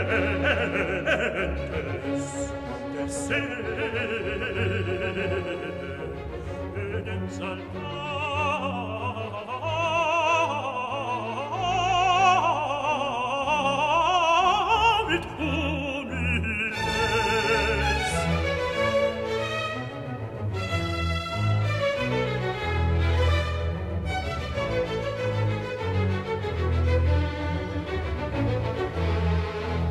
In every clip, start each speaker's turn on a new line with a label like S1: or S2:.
S1: des des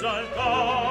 S1: mezzo al